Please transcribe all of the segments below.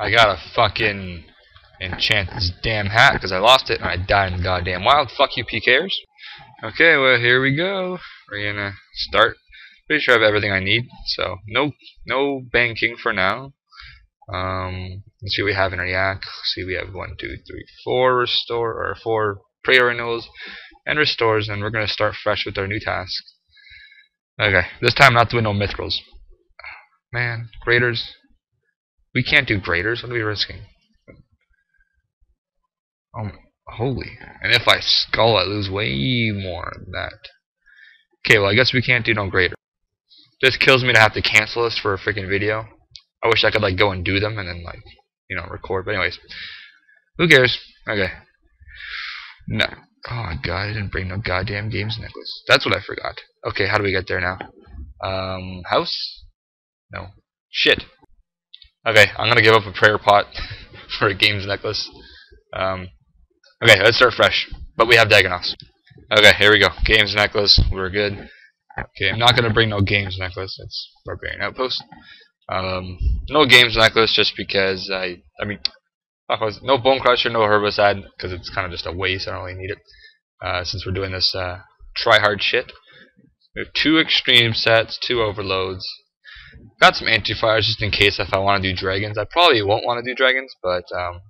I gotta fucking enchant this damn hat because I lost it and I died in the goddamn wild. Fuck you, PKers. Okay, well here we go. We're gonna start. Pretty sure I have everything I need. So no, no banking for now. Um, let's see what we have in our yak. see, we have one, two, three, four restore or four prayer renewals and restores, and we're gonna start fresh with our new task. Okay, this time not doing no mithrils. Man, graders. We can't do graders. What are we risking? Oh, holy. And if I skull, I lose way more than that. Okay, well, I guess we can't do no grader. This kills me to have to cancel this for a freaking video. I wish I could, like, go and do them and then, like, you know, record. But anyways, who cares? Okay. No. Oh, God, I didn't bring no goddamn games necklace. That's what I forgot. Okay, how do we get there now? Um, house? No. Shit. Okay, I'm gonna give up a prayer pot for a games necklace. Um, okay, let's start fresh. But we have Dagannoths. Okay, here we go. Games necklace. We're good. Okay, I'm not gonna bring no games necklace. It's barbarian outpost. Um, no games necklace just because I. I mean, no bone crusher, no herbicide because it's kind of just a waste. I don't really need it. Uh, since we're doing this uh, try hard shit. We have two extreme sets, two overloads. Got some anti-fires just in case if I want to do dragons. I probably won't want to do dragons, but um,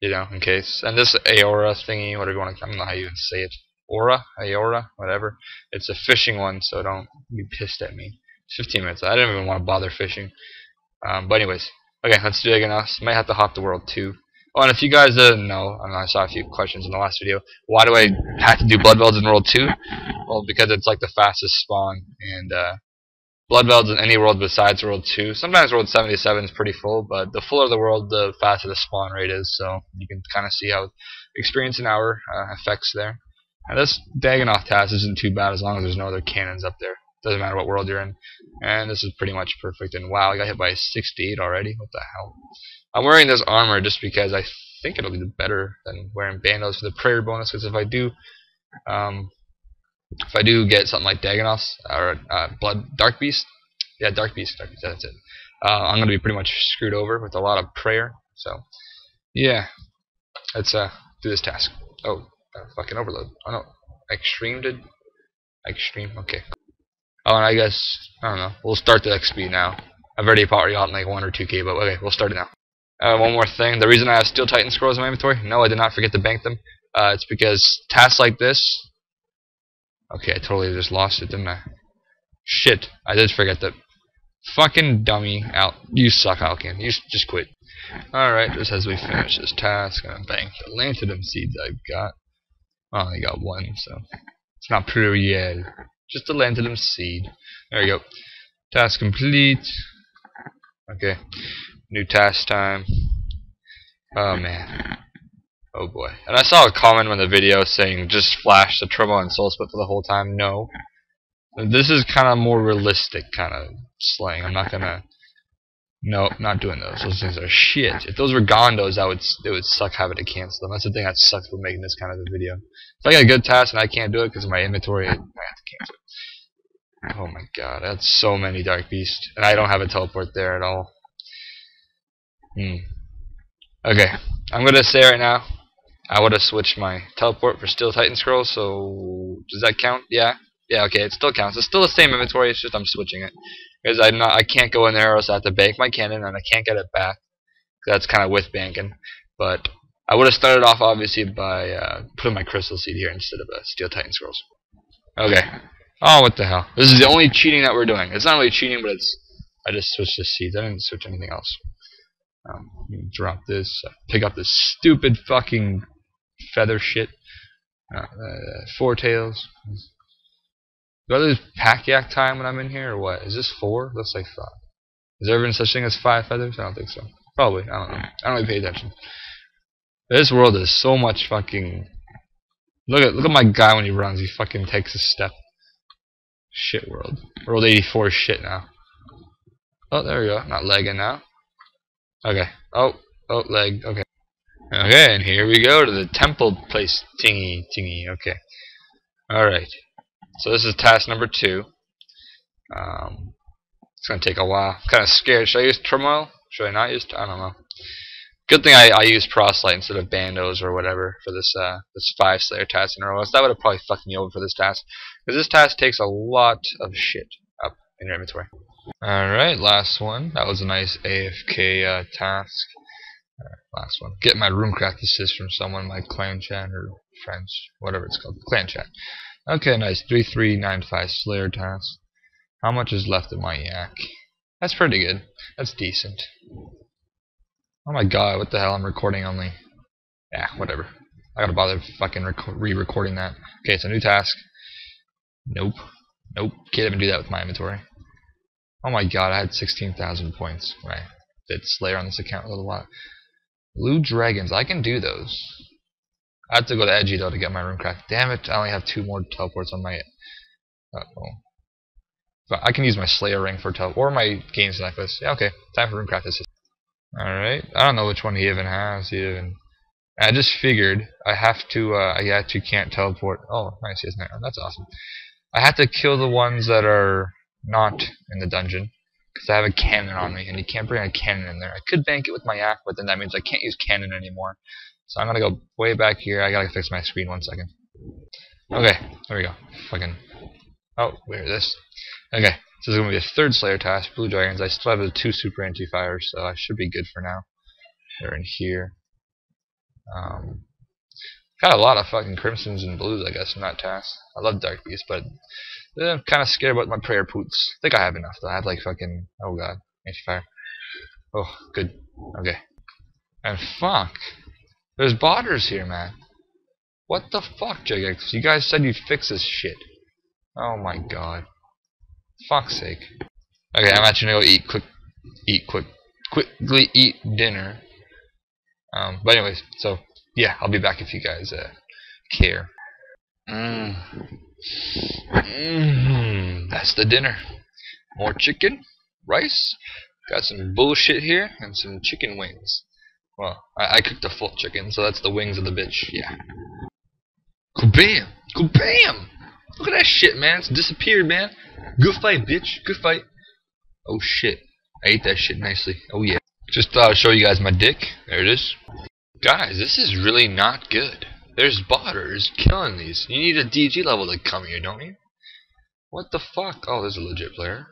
you know, in case. And this Aora thingy, whatever you want to, I don't know how you even say it. Aura, Aora, whatever. It's a fishing one, so don't be pissed at me. 15 minutes. I didn't even want to bother fishing. Um, but anyways, okay, let's do Dagannoths. Might have to hop the world too. Oh, and if you guys didn't know, I, know, I saw a few questions in the last video. Why do I have to do Blood Bloodvelds in World 2? Well, because it's like the fastest spawn, and uh, Bloodvelds in any world besides World 2. Sometimes World 77 is pretty full, but the fuller the world, the faster the spawn rate is, so you can kind of see how experience an hour uh, affects there. And this Dagannoth task isn't too bad as long as there's no other cannons up there. Doesn't matter what world you're in. And this is pretty much perfect. And wow, I got hit by 68 already. What the hell? I'm wearing this armor just because I think it'll be better than wearing bandos for the prayer bonus. Because if I do, um, if I do get something like Dagannoths or uh, Blood Dark Beast, yeah, Dark Beast, Dark Beast, that's it. Uh, I'm gonna be pretty much screwed over with a lot of prayer. So, yeah, let's uh, do this task. Oh, fucking overload. Oh no, extreme did. Extreme. Okay. Oh, and I guess I don't know. We'll start the XP now. I've already already gotten like one or two K, but okay, we'll start it now. Uh, one more thing. The reason I have Steel Titan scrolls in my inventory, no, I did not forget to bank them. Uh, it's because tasks like this. Okay, I totally just lost it, didn't I? Shit, I did forget that. Fucking dummy, out. You suck, Alkan. You just quit. Alright, just as we finish this task, I'm gonna bank the lantadyme seeds I've got. I only got one, so it's not pluriel. Just a lantadyme seed. There we go. Task complete. Okay. New task time. Oh man. Oh boy. And I saw a comment on the video saying just flash the turbo and soul split for the whole time. No. This is kind of more realistic kind of slang. I'm not gonna. No, not doing those. Those things are shit. If those were Gondos, I would it would suck having to cancel them. That's the thing that sucks with making this kind of a video. If I got a good task and I can't do it because of my inventory, I have to cancel it. Oh my god, that's so many Dark Beasts. And I don't have a teleport there at all. Hmm. Okay, I'm gonna say right now, I would have switched my teleport for Steel Titan Scroll, so does that count? Yeah. Yeah, okay, it still counts. It's still the same inventory, it's just I'm switching it. Because I'm not I can't go in there or else I have to bank my cannon and I can't get it back. That's kinda with banking. But I would have started off obviously by uh, putting my crystal seed here instead of a steel titan scrolls. Okay. Oh what the hell. This is the only cheating that we're doing. It's not really cheating but it's I just switched the seeds. I didn't switch anything else. Um, drop this. Uh, pick up this stupid fucking feather shit. Uh, uh, four tails. Do I lose pack yak time when I'm in here, or what? Is this four? Looks like five. Is there even such thing as five feathers? I don't think so. Probably. I don't know. I don't really pay attention. This world is so much fucking. Look at look at my guy when he runs. He fucking takes a step. Shit world. World 84 is shit now. Oh, there we go. Not legging now. Okay. Oh, oh, leg. Okay. Okay, and here we go to the temple place tingy tingy. Okay. Alright. So this is task number two. Um, it's going to take a while. I'm kind of scared. Should I use turmoil? Should I not use? I don't know. Good thing I, I used Proselyte instead of Bandos or whatever for this uh, this five Slayer task in a row. That would have probably fucked me over for this task. Because this task takes a lot of shit up in your inventory. Alright, last one. That was a nice AFK uh, task. Last one. Get my Runecraft assist from someone, my clan chat or friends, whatever it's called. Clan chat. Okay, nice. 3395 Slayer task. How much is left of my yak? That's pretty good. That's decent. Oh my god, what the hell? I'm recording only. Yeah, whatever. I gotta bother fucking re-recording that. Okay, it's a new task. Nope. Nope. Can't even do that with my inventory. Oh my god, I had 16,000 points. Right. Did Slayer on this account a little lot. Blue Dragons, I can do those. I have to go to Edgy though to get my Runecraft. Damn it, I only have two more teleports on my... Uh oh But I can use my Slayer ring for teleport, or my Games necklace. Yeah, okay. Time for Runecraft assist. Alright, I don't know which one he even has. He even. I just figured I have to. Uh, I actually can't teleport. Oh, nice, he has. That's awesome. I have to kill the ones that are not in the dungeon because I have a cannon on me, and you can't bring a cannon in there. I could bank it with my yak, but then that means I can't use cannon anymore. So I'm gonna go way back here. I gotta fix my screen one second. Okay, there we go. Fucking. Oh, where is this? Okay, so this is to be a third Slayer task, Blue Dragons. I still have the two Super Anti-Fires, so I should be good for now. They're in here. Um, got a lot of fucking Crimsons and Blues, I guess, in that task. I love Dark Beast, but eh, I'm kind of scared about my prayer poots. I think I have enough, though. I have, like, fucking... Oh, God. Anti-Fire. Oh, good. Okay. And fuck. There's botters here, man. What the fuck, Jagex? You guys said you'd fix this shit. Oh my god. Fuck's sake. Okay, I'm actually gonna go eat quick, eat quick, quickly eat dinner. Um, but anyways, so yeah, I'll be back if you guys uh, care. Mmm. Mmm. That's the dinner. More chicken, rice. Got some bullshit here and some chicken wings. Well, I, I cooked a full chicken, so that's the wings of the bitch. Yeah. Kabam! Kabam! Look at that shit, man. It's disappeared, man. Good fight, bitch. Good fight. Oh, shit. I ate that shit nicely. Oh, yeah. Just thought I'd show you guys my dick. There it is. Guys, this is really not good. There's botters killing these. You need a DG level to come here, don't you? What the fuck? Oh, there's a legit player.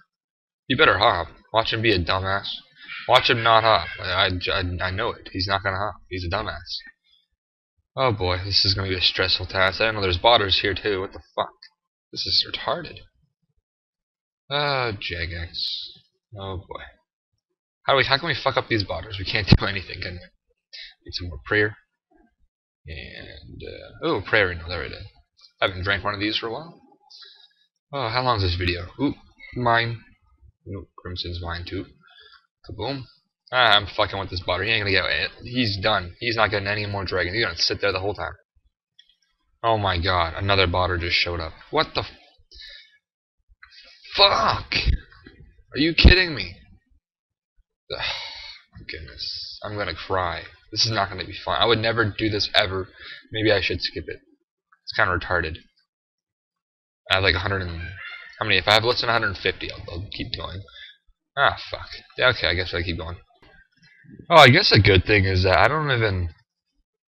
You better hop. Watch him be a dumbass. Watch him not hop. I, I, I know it. He's not gonna hop. He's a dumbass. Oh boy, this is gonna be a stressful task. I don't know there's botters here too. What the fuck? This is retarded. Ah, uh, Jagex. Oh boy. How do we? How can we fuck up these botters? We can't do anything, can we? Need some more prayer. And uh, oh, prayer. No, there it is. I haven't drank one of these for a while. Oh, how long is this video? Ooh, mine. Nope, Crimson's mine too. Kaboom. Ah, I'm fucking with this botter. He ain't gonna get it. He's done. He's not getting any more dragons. He's gonna sit there the whole time. Oh my god, another botter just showed up. What the Fuck! Are you kidding me? Ugh, my goodness. I'm gonna cry. This is not gonna be fun. I would never do this ever. Maybe I should skip it. It's kind of retarded. I have like 100 and... How many? If I have less than 150, I'll, I'll keep going. Ah, fuck. Yeah, okay, I guess I keep going. Oh, I guess a good thing is that I don't even...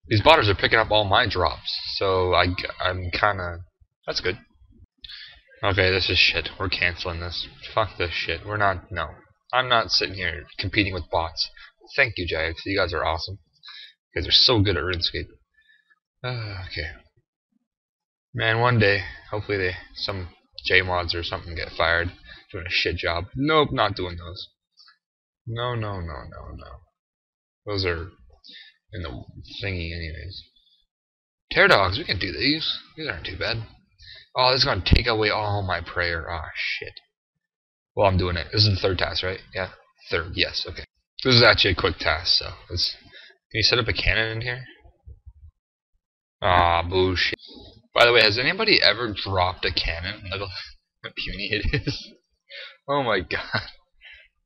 These botters are picking up all my drops, so I, I'm kind of... That's good. Okay, this is shit. We're canceling this. Fuck this shit. We're not... No. I'm not sitting here competing with bots. Thank you, Jax. You guys are awesome. Guys are so good at RuneScape. Uh, okay. Man, one day, hopefully they some JMods or something get fired doing a shit job. Nope, not doing those. No, no, no, no, no. Those are in the thingy anyways. Terror dogs, we can do these. These aren't too bad. Oh, this is gonna take away all my prayer. Ah, oh, shit. Well, I'm doing it. This is the third task, right? Yeah, third. Yes. Okay. This is actually a quick task, so let's. Can you set up a cannon in here? Ah, bullshit. By the way, has anybody ever dropped a cannon? Look how puny it is. Oh my god.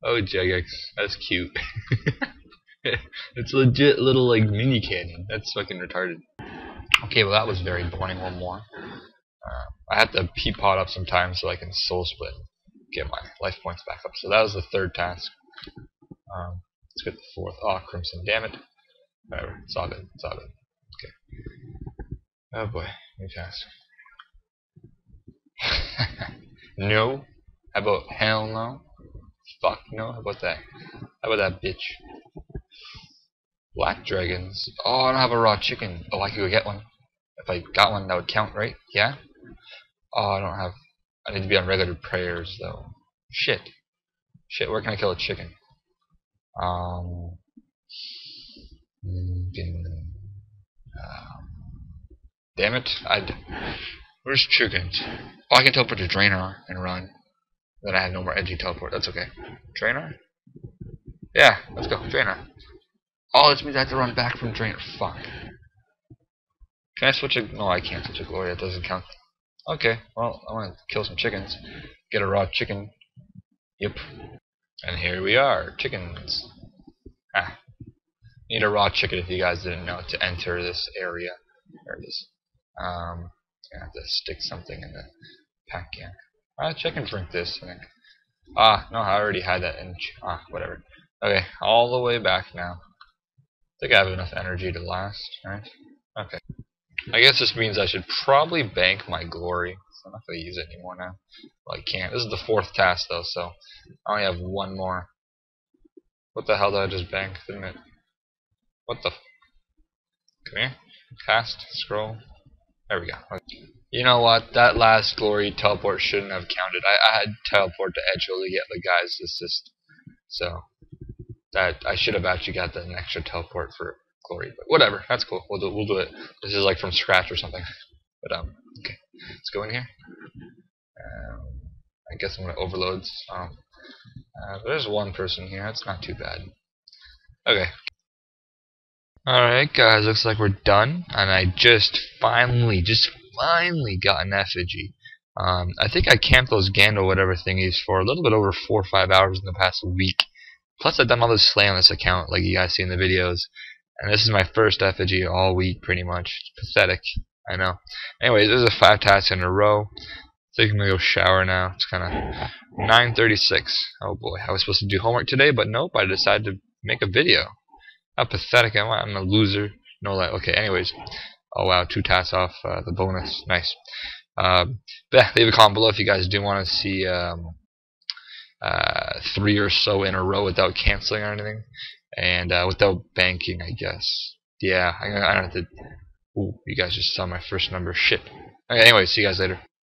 Oh, Jagex, that's cute. it's legit little like mini cannon. That's fucking retarded. Okay, well that was very boring. One more. Uh, I have to peapod up sometimes so I can soul split, get my life points back up. So that was the third task. Um, Let's get the fourth. Oh, Crimson, damn it. Whatever, it's all good, it's all good. Okay. Oh boy, new task. no? How about hell no? Fuck no? How about that? How about that bitch? Black dragons. Oh, I don't have a raw chicken. Oh, I could go get one. If I got one, that would count, right? Yeah? Oh, I don't have... I need to be on regular prayers, though. Shit. Shit, where can I kill a chicken? Um... um damn it. I... Where's chickens? Oh, I can teleport to Draynor and run. Then I have no more edgy teleport. That's okay. Draynor? Yeah, let's go. Draynor. Oh, this means I have to run back from Draynor. Fuck. Can I switch a... No, I can't switch a glory. That doesn't count. Okay, well, I want to kill some chickens. Get a raw chicken. Yep. And here we are. Chickens. Ah. Need a raw chicken if you guys didn't know to enter this area. There it is. Um, I have to stick something in the pack can. Ah, chicken drink this, I think. Ah, no, I already had that in. Ah, whatever. Okay, all the way back now. I think I have enough energy to last, right? Okay. I guess this means I should probably bank my glory. So I'm not going to use it anymore now. Well, I can't. This is the fourth task, though, so I only have one more. What the hell did I just bank? Didn't it? What the? Come here. Cast. Scroll. There we go. You know what? That last glory teleport shouldn't have counted. I, I had teleport to Edgeville to get the guy's assist. So that I should have actually got an extra teleport for glory. But whatever. That's cool. We'll do we'll do it. This is like from scratch or something. But um okay. Let's go in here. Um, I guess I'm gonna overload. Um, uh, there's one person here. That's not too bad. Okay. Alright guys, looks like we're done, and I just finally, just finally got an effigy. Um, I think I camped those Gandalf whatever thingies for a little bit over 4 or 5 hours in the past week. Plus I've done all this slay on this account like you guys see in the videos. And this is my first effigy all week pretty much. Pathetic, I know. Anyways, this is a 5 tasks in a row. I think I'm going to go shower now. It's kind of 9.36. Oh boy, I was supposed to do homework today, but nope, I decided to make a video. How pathetic am? I'm a loser. No, like, okay, anyways. Oh wow, two tasks off uh, the bonus. Nice. Um, yeah, leave a comment below if you guys do want to see um, uh, three or so in a row without canceling or anything, and uh, without banking, I guess. Yeah, I, I don't have to. Ooh, you guys just saw my first number. Shit. Okay, anyway, see you guys later.